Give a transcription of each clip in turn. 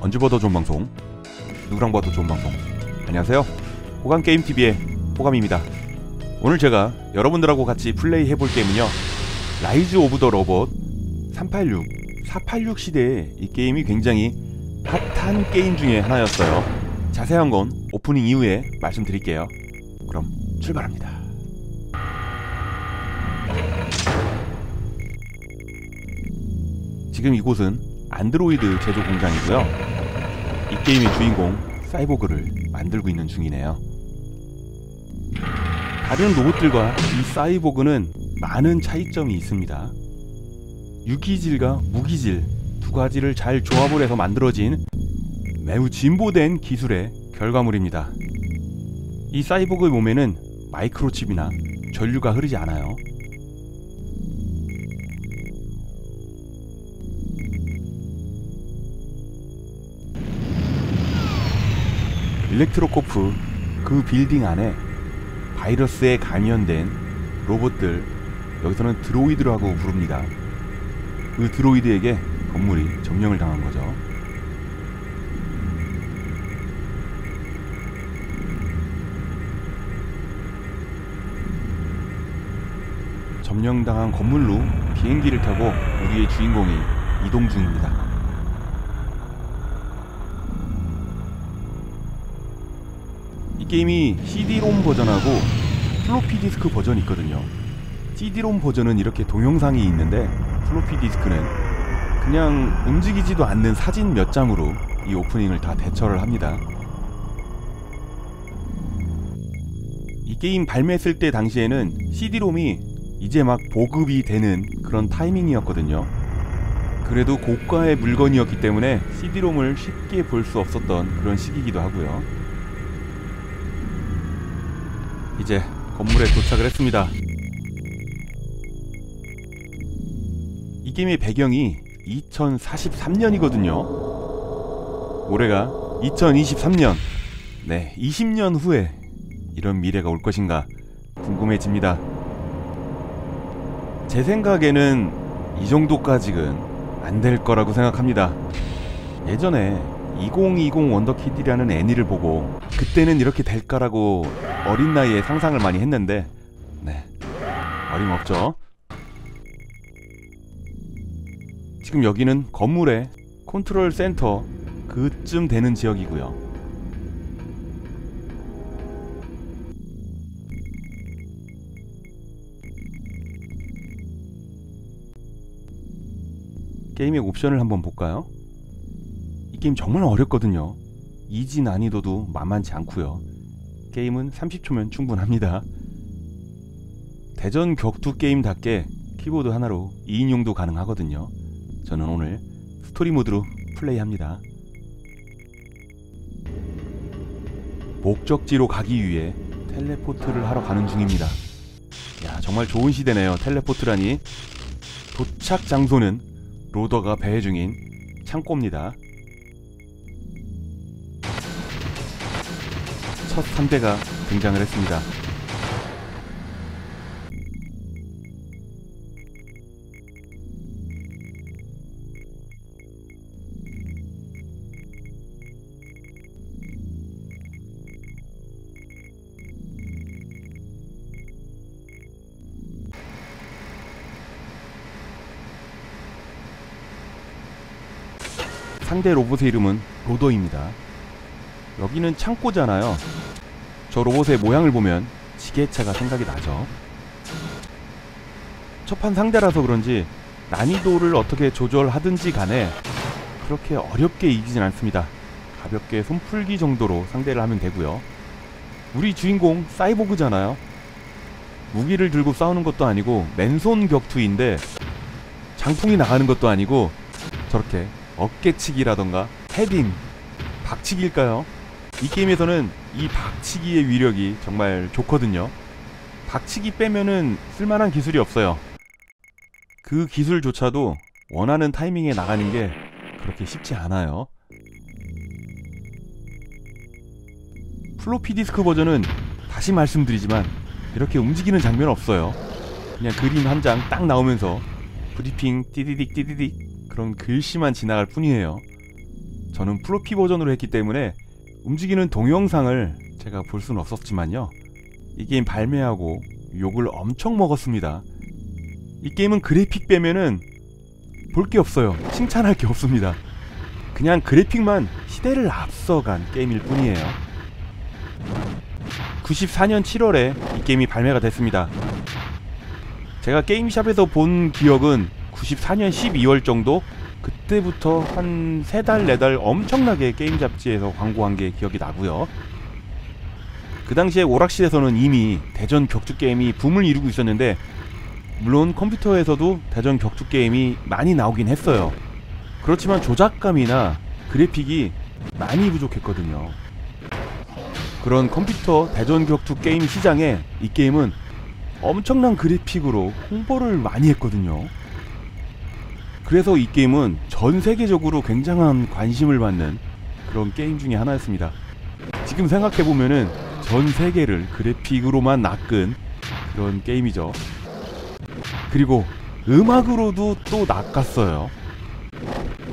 언제 봐도 좋은 방송 누구랑 봐도 좋은 방송. 안녕하세요. 호감게임TV의 호감입니다. 오늘 제가 여러분들하고 같이 플레이 해볼 게임은요 Rise of the Robot 386 486 시대에 이 게임이 굉장히 핫한 게임 중에 하나였어요. 자세한 건 오프닝 이후에 말씀드릴게요. 그럼 출발합니다. 지금 이곳은 안드로이드 제조 공장이고요. 이 게임의 주인공 사이보그를 만들고 있는 중이네요. 다른 로봇들과 이 사이보그는 많은 차이점이 있습니다. 유기질과 무기질 두 가지를 잘 조합을 해서 만들어진 매우 진보된 기술의 결과물입니다. 이 사이보그의 몸에는 마이크로칩이나 전류가 흐르지 않아요. 일렉트로코프 그 빌딩 안에 바이러스에 감염된 로봇들 여기서는 드로이드라고 부릅니다. 그 드로이드에게 건물이 점령을 당한 거죠. 점령당한 건물로 비행기를 타고 우리의 주인공이 이동 중입니다. 게임이 CD-ROM 버전하고 플로피 디스크 버전이 있거든요. CD-ROM 버전은 이렇게 동영상이 있는데 플로피 디스크는 그냥 움직이지도 않는 사진 몇 장으로 이 오프닝을 다 대체를 합니다. 이 게임 발매했을 때 당시에는 CD-ROM이 이제 막 보급이 되는 그런 타이밍이었거든요. 그래도 고가의 물건이었기 때문에 CD-ROM을 쉽게 볼 수 없었던 그런 시기이기도 하고요. 이제 건물에 도착을 했습니다. 이 게임의 배경이 2043년이거든요. 올해가 2023년. 네, 20년 후에 이런 미래가 올 것인가 궁금해집니다. 제 생각에는 이 정도까지는 안 될 거라고 생각합니다. 예전에 2020 원더키드라는 애니를 보고 그때는 이렇게 될까라고 어린 나이에 상상을 많이 했는데 네 어림없죠 지금 여기는 건물의 컨트롤 센터 그쯤 되는 지역이고요 게임의 옵션을 한번 볼까요? 이 게임 정말 어렵거든요. easy 난이도도 만만치 않고요. 게임은 30초면 충분합니다. 대전 격투 게임답게 키보드 하나로 2인용도 가능하거든요. 저는 오늘 스토리 모드로 플레이합니다. 목적지로 가기 위해 teleport를 하러 가는 중입니다. 야, 정말 좋은 시대네요. teleport라니. 도착 장소는 로더가 배회 중인 창고입니다. 첫 상대가 등장을 했습니다. 상대 로봇의 이름은 로더입니다. 여기는 창고잖아요. 저 로봇의 모양을 보면 지게차가 생각이 나죠. 첫판 상대라서 그런지 난이도를 어떻게 조절하든지 간에 그렇게 어렵게 이기진 않습니다. 가볍게 손풀기 정도로 상대를 하면 되고요. 우리 주인공 사이보그잖아요. 무기를 들고 싸우는 것도 아니고 맨손 격투인데 장풍이 나가는 것도 아니고 저렇게 어깨치기라던가 헤딩, 박치기일까요? 이 게임에서는 이 박치기의 위력이 정말 좋거든요. 박치기 빼면은 쓸만한 기술이 없어요. 그 기술조차도 원하는 타이밍에 나가는 게 그렇게 쉽지 않아요. 플로피 디스크 버전은 다시 말씀드리지만 이렇게 움직이는 장면 없어요. 그냥 그림 한 장 딱 나오면서 브리핑 띠디딕 띠디딕 그런 글씨만 지나갈 뿐이에요. 저는 프로피 버전으로 했기 때문에 움직이는 동영상을 제가 볼 수는 없었지만요. 이 게임 발매하고 욕을 엄청 먹었습니다. 이 게임은 그래픽 빼면은 볼 게 없어요. 칭찬할 게 없습니다. 그냥 그래픽만 시대를 앞서간 게임일 뿐이에요. 94년 7월에 이 게임이 발매가 됐습니다. 제가 게임샵에서 본 기억은 94년 12월 정도 그때부터 한 세 달, 네 달 엄청나게 게임 잡지에서 광고한 게 기억이 나고요. 그 당시에 오락실에서는 이미 대전 격투 게임이 붐을 이루고 있었는데 물론 컴퓨터에서도 대전 격투 게임이 많이 나오긴 했어요. 그렇지만 조작감이나 그래픽이 많이 부족했거든요. 그런 컴퓨터 대전 격투 게임 시장에 이 게임은 엄청난 그래픽으로 홍보를 많이 했거든요. 그래서 이 게임은 전 세계적으로 굉장한 관심을 받는 그런 게임 중에 하나였습니다. 지금 생각해보면은 전 세계를 그래픽으로만 낚은 그런 게임이죠. 그리고 음악으로도 또 낚았어요.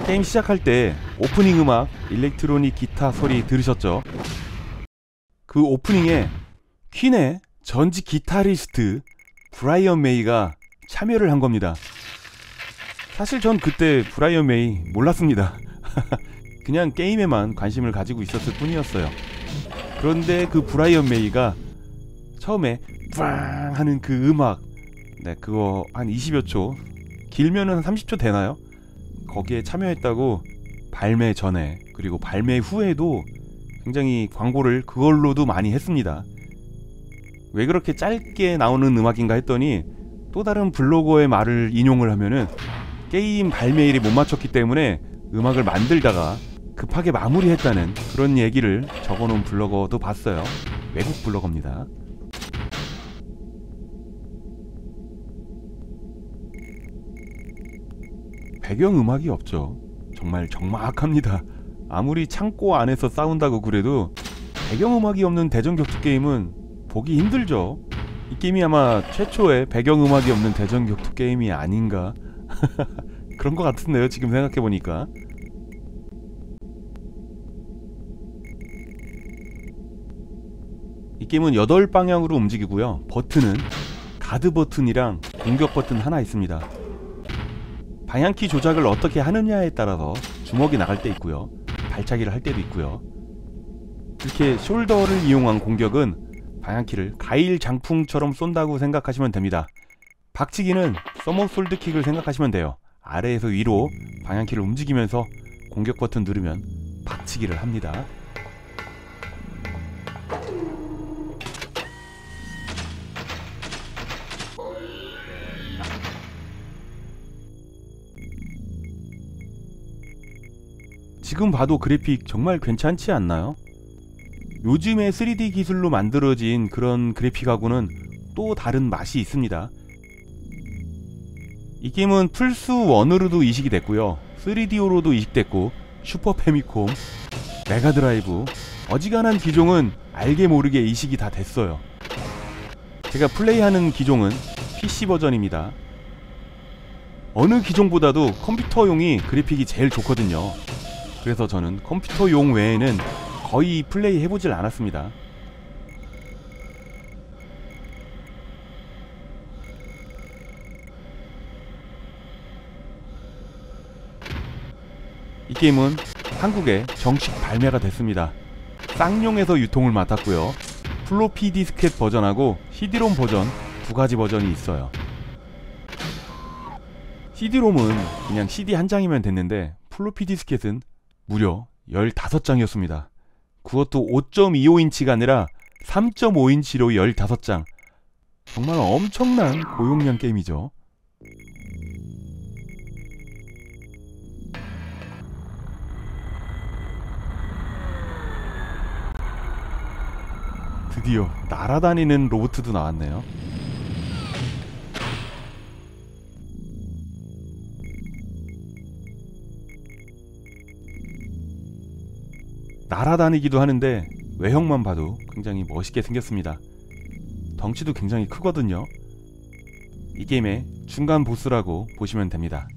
게임 시작할 때 오프닝 음악 electronic 기타 소리 들으셨죠? 그 오프닝에 퀸의 전직 기타리스트 브라이언 메이가 참여를 한 겁니다. 사실 전 그때 브라이언 메이 몰랐습니다. 그냥 게임에만 관심을 가지고 있었을 뿐이었어요. 그런데 그 브라이언 메이가 처음에 빵 하는 그 음악 네 그거 한 20여 초 길면은 한 30초 되나요? 거기에 참여했다고 발매 전에 그리고 발매 후에도 굉장히 광고를 그걸로도 많이 했습니다. 왜 그렇게 짧게 나오는 음악인가 했더니 또 다른 블로거의 말을 인용을 하면은 게임 발매일이 못 맞췄기 때문에 음악을 만들다가 급하게 마무리했다는 그런 얘기를 적어놓은 블로거도 봤어요. 외국 블로거입니다. 배경 음악이 없죠. 정말 정막합니다. 아무리 창고 안에서 싸운다고 그래도 배경 음악이 없는 대전 격투 게임은 보기 힘들죠. 이 게임이 아마 최초의 배경 음악이 없는 대전 격투 게임이 아닌가 그런 것 같은데요. 지금 생각해 보니까. 이 게임은 8방향으로 움직이고요. 버튼은 가드 버튼이랑 공격 버튼 하나 있습니다. 방향키 조작을 어떻게 하느냐에 따라서 주먹이 나갈 때 있고요. 발차기를 할 때도 있고요. 이렇게 shoulder를 이용한 공격은 방향키를 가일 장풍처럼 쏜다고 생각하시면 됩니다. 박치기는 somersault kick을 생각하시면 돼요. 아래에서 위로 방향키를 움직이면서 공격 버튼 누르면 박치기를 합니다. 지금 봐도 그래픽 정말 괜찮지 않나요? 요즘의 3D 기술로 만들어진 그런 그래픽하고는 또 다른 맛이 있습니다. 이 게임은 플스 1으로도 이식이 됐고요. 3DO로도 이식됐고 슈퍼 패미콤, 메가드라이브, 어지간한 기종은 알게 모르게 이식이 다 됐어요. 제가 플레이하는 기종은 PC 버전입니다. 어느 기종보다도 컴퓨터용이 그래픽이 제일 좋거든요. 그래서 저는 컴퓨터용 외에는 거의 플레이 해보질 않았습니다. 이 게임은 한국에 정식 발매가 됐습니다. 쌍용에서 유통을 맡았고요. 플로피 디스켓 버전하고 CD롬 버전 두 가지 버전이 있어요. CD롬은 그냥 CD 한 장이면 됐는데 플로피 디스켓은 무려 15장이었습니다. 그것도 5.25인치가 아니라 3.5인치로 15장. 정말 엄청난 고용량 게임이죠. 드디어 날아다니는 로봇도 나왔네요. 날아다니기도 하는데 외형만 봐도 굉장히 멋있게 생겼습니다. 덩치도 굉장히 크거든요. 이 게임의 중간 보스라고 보시면 됩니다.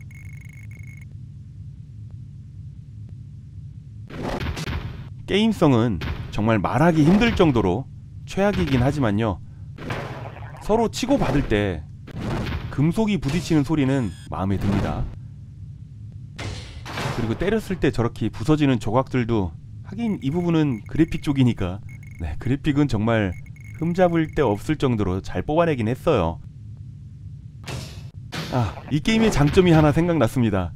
게임성은 정말 말하기 힘들 정도로 최악이긴 하지만요. 서로 치고받을 때 금속이 부딪히는 소리는 마음에 듭니다. 그리고 때렸을 때 저렇게 부서지는 조각들도 하긴 이 부분은 그래픽 쪽이니까 네, 그래픽은 정말 흠잡을 데 없을 정도로 잘 뽑아내긴 했어요. 아, 이 게임의 장점이 하나 생각났습니다.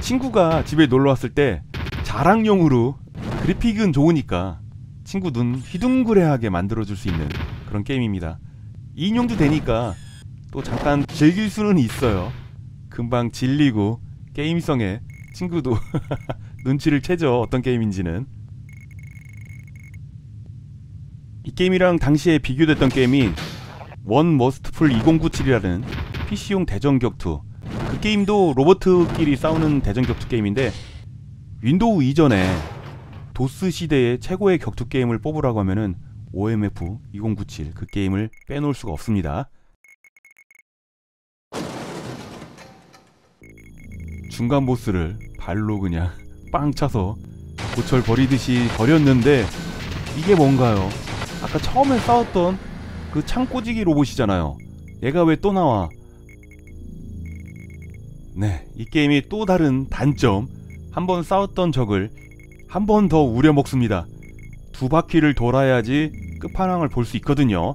친구가 집에 놀러 왔을 때 자랑용으로 그래픽은 좋으니까 친구 눈 휘둥그레하게 만들어줄 수 있는 그런 게임입니다. 인용도 되니까 또 잠깐 즐길 수는 있어요. 금방 질리고 게임성에 친구도 눈치를 채죠. 어떤 게임인지는. 이 게임이랑 당시에 비교됐던 게임이 원 머스트풀 2097이라는 PC용 대전 격투. 그 게임도 로봇끼리 싸우는 대전 격투 게임인데 윈도우 이전에 도스 시대의 최고의 격투 게임을 뽑으라고 하면은 OMF 2097 그 게임을 빼놓을 수가 없습니다. 중간 보스를 발로 그냥 빵 차서 고철 버리듯이 버렸는데 이게 뭔가요? 아까 처음에 싸웠던 그 창꼬지기 로봇이잖아요. 얘가 왜 또 나와? 네, 이 게임이 또 다른 단점. 한번 싸웠던 적을 한 번 더 우려 먹습니다. 두 바퀴를 돌아야지 끝판왕을 볼 수 있거든요.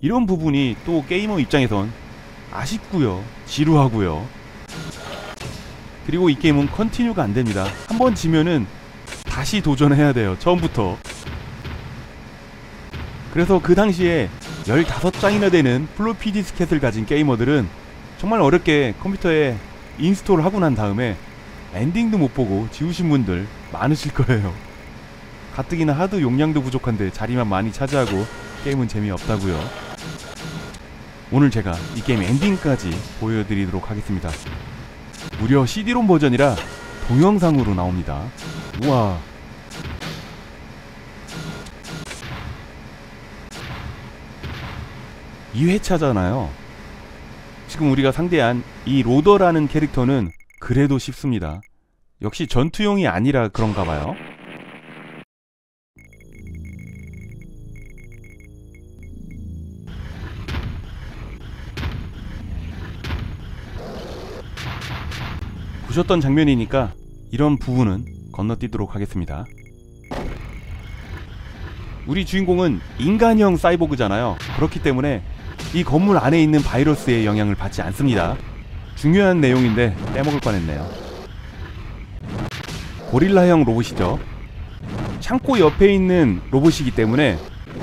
이런 부분이 또 게이머 입장에선 아쉽고요. 지루하고요. 그리고 이 게임은 컨티뉴가 안 됩니다. 한 번 지면은 다시 도전해야 돼요. 처음부터. 그래서 그 당시에 15장이나 되는 플로피 디스켓을 가진 게이머들은 정말 어렵게 컴퓨터에 install을 하고 난 다음에 엔딩도 못 보고 지우신 분들 많으실 거예요. 가뜩이나 하드 용량도 부족한데 자리만 많이 차지하고 게임은 재미없다고요. 오늘 제가 이 게임 엔딩까지 보여드리도록 하겠습니다. 무려 CD롬 버전이라 동영상으로 나옵니다. 우와. 이회차잖아요 지금 우리가 상대한 이 로더라는 캐릭터는 그래도 쉽습니다. 역시 전투용이 아니라 그런가 봐요. 보셨던 장면이니까 이런 부분은 건너뛰도록 하겠습니다. 우리 주인공은 인간형 사이보그잖아요. 그렇기 때문에 이 건물 안에 있는 바이러스의 영향을 받지 않습니다. 중요한 내용인데 빼먹을 뻔했네요. 고릴라형 로봇이죠. 창고 옆에 있는 로봇이기 때문에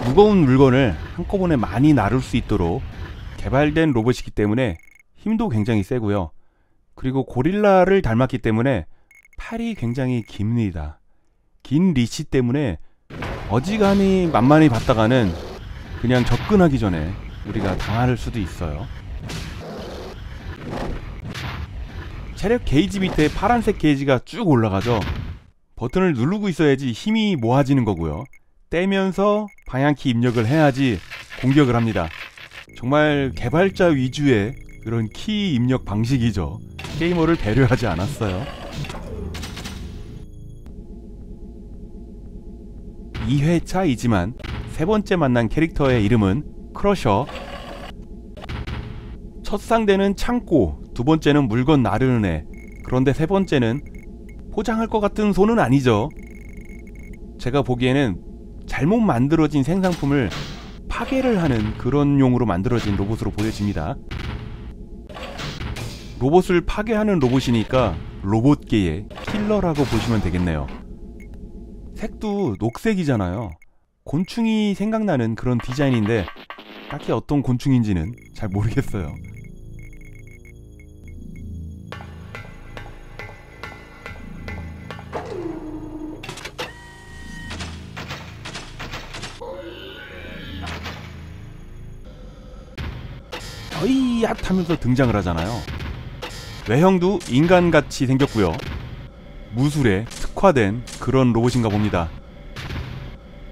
무거운 물건을 한꺼번에 많이 나를 수 있도록 개발된 로봇이기 때문에 힘도 굉장히 세고요. 그리고 고릴라를 닮았기 때문에 팔이 굉장히 깁니다. 긴 리치 때문에 어지간히 만만히 봤다가는 그냥 접근하기 전에 우리가 당할 수도 있어요. 체력 게이지 밑에 파란색 게이지가 쭉 올라가죠. 버튼을 누르고 있어야지 힘이 모아지는 거고요. 떼면서 방향키 입력을 해야지 공격을 합니다. 정말 개발자 위주의 그런 키 입력 방식이죠. 게이머를 배려하지 않았어요. 2회차이지만 세 번째 만난 캐릭터의 이름은 크러셔. 첫 상대는 창고, 두 번째는 물건 나르는 애. 그런데 세 번째는 포장할 것 같은 손은 아니죠. 제가 보기에는 잘못 만들어진 생산품을 파괴를 하는 그런 용으로 만들어진 로봇으로 보여집니다. 로봇을 파괴하는 로봇이니까 로봇계의 킬러라고 보시면 되겠네요. 색도 녹색이잖아요. 곤충이 생각나는 그런 디자인인데 딱히 어떤 곤충인지는 잘 모르겠어요. 어이얏 하면서 등장을 하잖아요. 외형도 인간같이 생겼고요. 무술에 특화된 그런 로봇인가 봅니다.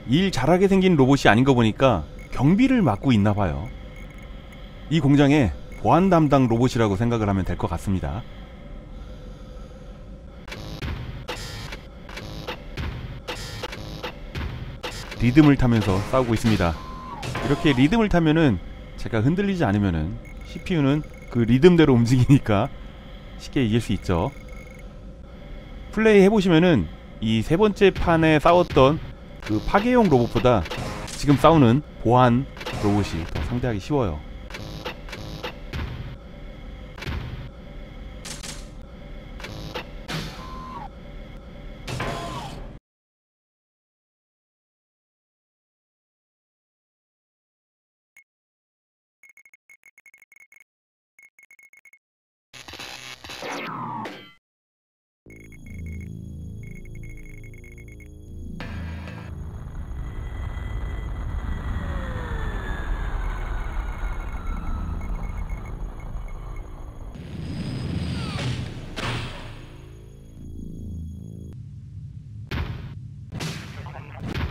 일 잘하게 생긴 로봇이 아닌 거 보니까 경비를 맡고 있나 봐요. 이 공장에 보안 담당 로봇이라고 생각을 하면 될 것 같습니다. 리듬을 타면서 싸우고 있습니다. 이렇게 리듬을 타면은 제가 흔들리지 않으면은 CPU는 그 리듬대로 움직이니까 쉽게 이길 수 있죠. 플레이 해보시면은 이 세 번째 판에 싸웠던 그 파괴용 로봇보다 지금 싸우는 보안 로봇이 더 상대하기 쉬워요.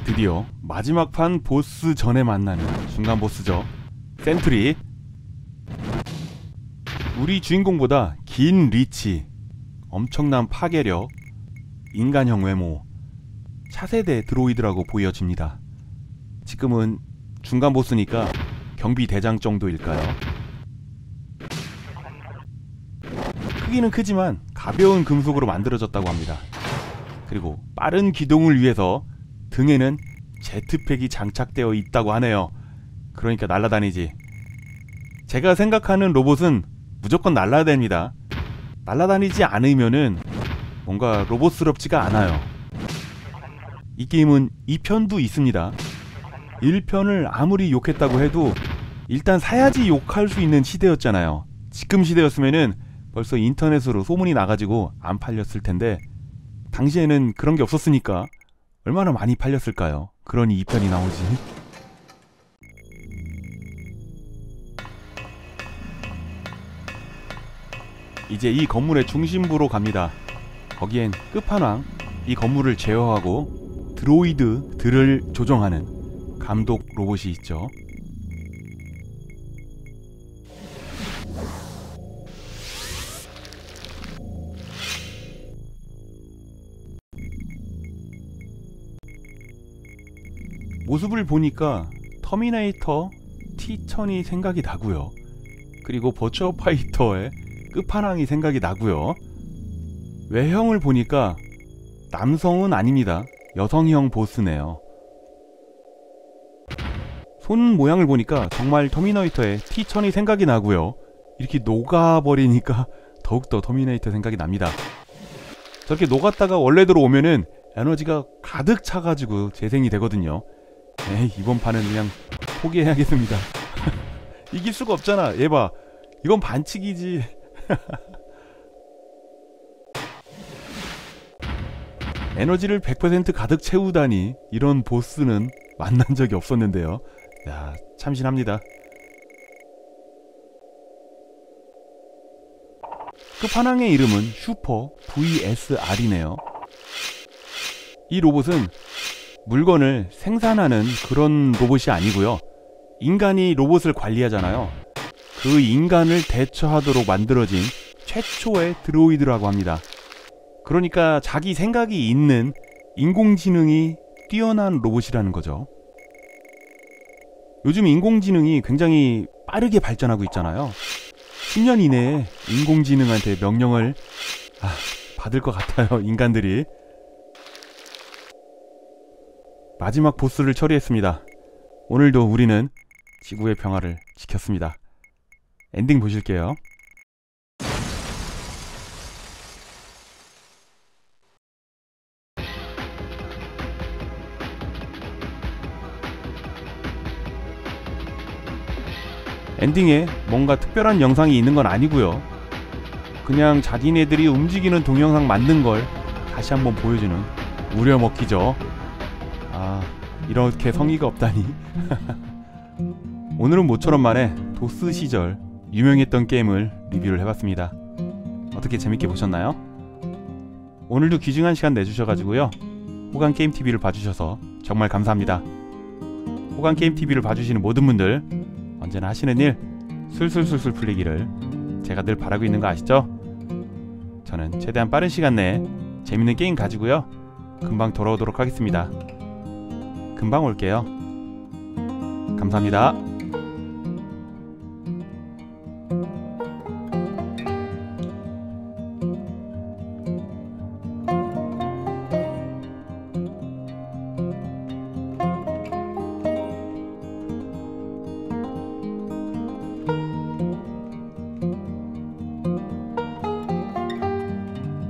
드디어 마지막 판 보스 전에 만나는 중간 보스죠. 센트리. 우리 주인공보다 긴 리치, 엄청난 파괴력, 인간형 외모, 차세대 droid라고 보여집니다. 지금은 중간 보스니까 경비 대장 정도일까요? 크기는 크지만 가벼운 금속으로 만들어졌다고 합니다. 그리고 빠른 기동을 위해서 등에는 제트팩이 장착되어 있다고 하네요. 그러니까 날아다니지. 제가 생각하는 로봇은 무조건 날아다닙니다. 날아다니지 않으면은 뭔가 로봇스럽지가 않아요. 이 게임은 2편도 있습니다. 1편을 아무리 욕했다고 해도 일단 사야지 욕할 수 있는 시대였잖아요. 지금 시대였으면은 벌써 인터넷으로 소문이 나가지고 안 팔렸을 텐데 당시에는 그런 게 없었으니까 얼마나 많이 팔렸을까요? 그러니 2편이 나오지. 이제 이 건물의 중심부로 갑니다. 거기엔 끝판왕 이 건물을 제어하고 드로이드들을 조종하는 감독 로봇이 있죠. 모습을 보니까 터미네이터 T1000이 생각이 나고요. 그리고 버추어 파이터의 끝판왕이 생각이 나고요. 외형을 보니까 남성은 아닙니다. 여성형 보스네요. 손 모양을 보니까 정말 터미네이터의 T1000이 생각이 나고요. 이렇게 녹아버리니까 더욱더 터미네이터 생각이 납니다. 저렇게 녹았다가 원래대로 오면은 에너지가 가득 차가지고 재생이 되거든요. 에이 이번 판은 그냥 포기해야겠습니다. 이길 수가 없잖아 얘 봐. 이건 반칙이지. 에너지를 100% 가득 채우다니 이런 보스는 만난 적이 없었는데요. 야 참신합니다. 그 이름은 슈퍼 VSR이네요. 이 로봇은 물건을 생산하는 그런 로봇이 아니고요. 인간이 로봇을 관리하잖아요. 그 인간을 대처하도록 만들어진 최초의 드로이드라고 합니다. 그러니까 자기 생각이 있는 인공지능이 뛰어난 로봇이라는 거죠. 요즘 인공지능이 굉장히 빠르게 발전하고 있잖아요. 10년 이내에 인공지능한테 명령을 아, 받을 것 같아요, 인간들이. 마지막 보스를 처리했습니다. 오늘도 우리는 지구의 평화를 지켰습니다. 엔딩 보실게요. 엔딩에 뭔가 특별한 영상이 있는 건 아니고요. 그냥 자기네들이 움직이는 동영상 만든 걸 다시 한번 보여주는 우려먹기죠. 아 이렇게 성의가 없다니. 오늘은 모처럼 만에 도스 시절 유명했던 게임을 리뷰를 해봤습니다. 어떻게 재밌게 보셨나요? 오늘도 귀중한 시간 내주셔가지고요. 호간게임TV를 봐주셔서 정말 감사합니다. 호간게임TV를 봐주시는 모든 분들 언제나 하시는 일 술술술술 풀리기를 제가 늘 바라고 있는 거 아시죠? 저는 최대한 빠른 시간 내에 재밌는 게임 가지고요. 금방 돌아오도록 하겠습니다 금방 올게요. 감사합니다.